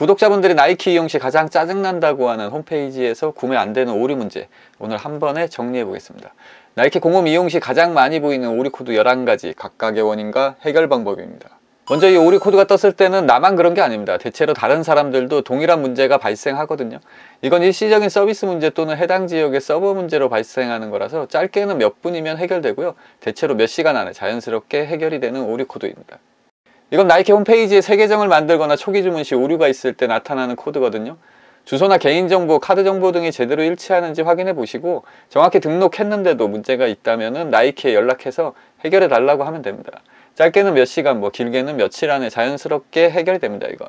구독자분들이 나이키 이용 시 가장 짜증난다고 하는 홈페이지에서 구매 안 되는 오류 문제 오늘 한 번에 정리해 보겠습니다. 나이키 공홈 이용 시 가장 많이 보이는 오류 코드 11가지 각각의 원인과 해결 방법입니다. 먼저 이 오류 코드가 떴을 때는 나만 그런 게 아닙니다. 대체로 다른 사람들도 동일한 문제가 발생하거든요. 이건 일시적인 서비스 문제 또는 해당 지역의 서버 문제로 발생하는 거라서 짧게는 몇 분이면 해결되고요. 대체로 몇 시간 안에 자연스럽게 해결이 되는 오류 코드입니다. 이건 나이키 홈페이지에 새 계정을 만들거나 초기 주문 시 오류가 있을 때 나타나는 코드거든요. 주소나 개인정보, 카드 정보 등이 제대로 일치하는지 확인해 보시고 정확히 등록했는데도 문제가 있다면 나이키에 연락해서 해결해 달라고 하면 됩니다. 짧게는 몇 시간, 뭐 길게는 며칠 안에 자연스럽게 해결이 됩니다. 이건.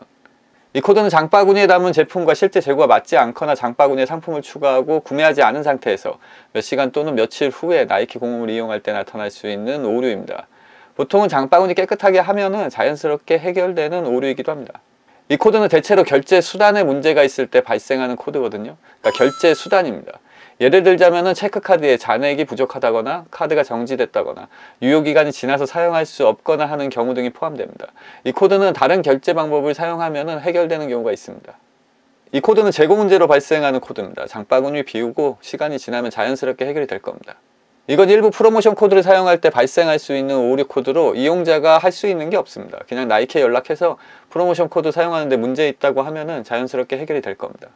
이 코드는 장바구니에 담은 제품과 실제 재고가 맞지 않거나 장바구니에 상품을 추가하고 구매하지 않은 상태에서 몇 시간 또는 며칠 후에 나이키 공홈을 이용할 때 나타날 수 있는 오류입니다. 보통은 장바구니 깨끗하게 하면은 자연스럽게 해결되는 오류이기도 합니다. 이 코드는 대체로 결제 수단에 문제가 있을 때 발생하는 코드거든요. 그러니까 결제 수단입니다. 예를 들자면은 체크카드에 잔액이 부족하다거나 카드가 정지됐다거나 유효기간이 지나서 사용할 수 없거나 하는 경우 등이 포함됩니다. 이 코드는 다른 결제 방법을 사용하면 해결되는 경우가 있습니다. 이 코드는 재고 문제로 발생하는 코드입니다. 장바구니 비우고 시간이 지나면 자연스럽게 해결이 될 겁니다. 이건 일부 프로모션 코드를 사용할 때 발생할 수 있는 오류 코드로 이용자가 할 수 있는 게 없습니다. 그냥 나이키에 연락해서 프로모션 코드 사용하는데 문제 있다고 하면은 자연스럽게 해결이 될 겁니다.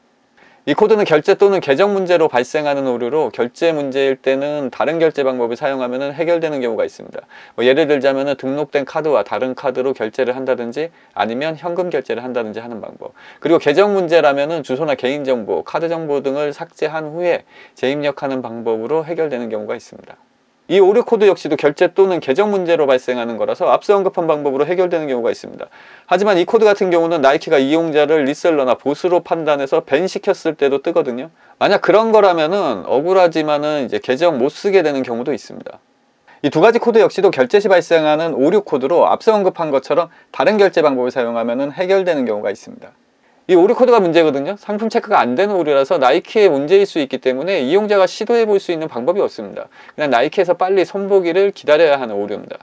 이 코드는 결제 또는 계정 문제로 발생하는 오류로 결제 문제일 때는 다른 결제 방법을 사용하면 해결되는 경우가 있습니다. 뭐 예를 들자면 등록된 카드와 다른 카드로 결제를 한다든지 아니면 현금 결제를 한다든지 하는 방법. 그리고 계정 문제라면 주소나 개인정보, 카드 정보 등을 삭제한 후에 재입력하는 방법으로 해결되는 경우가 있습니다. 이 오류 코드 역시도 결제 또는 계정 문제로 발생하는 거라서 앞서 언급한 방법으로 해결되는 경우가 있습니다. 하지만 이 코드 같은 경우는 나이키가 이용자를 reseller나 bot으로 판단해서 ban 시켰을 때도 뜨거든요. 만약 그런 거라면은 억울하지만은 이제 계정 못 쓰게 되는 경우도 있습니다. 이 두 가지 코드 역시도 결제 시 발생하는 오류 코드로 앞서 언급한 것처럼 다른 결제 방법을 사용하면 해결되는 경우가 있습니다. 이 오류 코드가 문제거든요. 상품 체크가 안 되는 오류라서 나이키의 문제일 수 있기 때문에 이용자가 시도해 볼 수 있는 방법이 없습니다. 그냥 나이키에서 빨리 손보기를 기다려야 하는 오류입니다.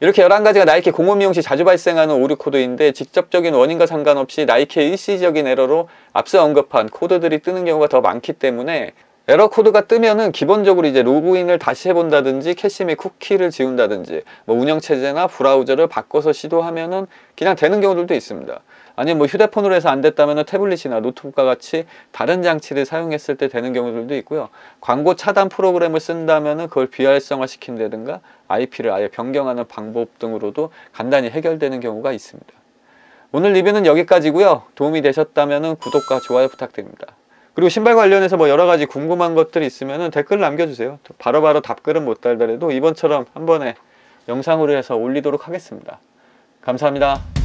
이렇게 11가지가 나이키 공홈 이용 시 자주 발생하는 오류 코드인데 직접적인 원인과 상관없이 나이키의 일시적인 에러로 앞서 언급한 코드들이 뜨는 경우가 더 많기 때문에 에러 코드가 뜨면은 기본적으로 이제 로그인을 다시 해본다든지 캐시 및 쿠키를 지운다든지 뭐 운영체제나 브라우저를 바꿔서 시도하면은 그냥 되는 경우들도 있습니다. 아니면 뭐 휴대폰으로 해서 안 됐다면 태블릿이나 노트북과 같이 다른 장치를 사용했을 때 되는 경우들도 있고요. 광고 차단 프로그램을 쓴다면 그걸 비활성화 시킨다든가 IP를 아예 변경하는 방법 등으로도 간단히 해결되는 경우가 있습니다. 오늘 리뷰는 여기까지고요. 도움이 되셨다면 구독과 좋아요 부탁드립니다. 그리고 신발 관련해서 뭐 여러 가지 궁금한 것들이 있으면 댓글 남겨주세요. 바로 바로 답글은 못 달더라도 이번처럼 한 번에 영상으로 해서 올리도록 하겠습니다. 감사합니다.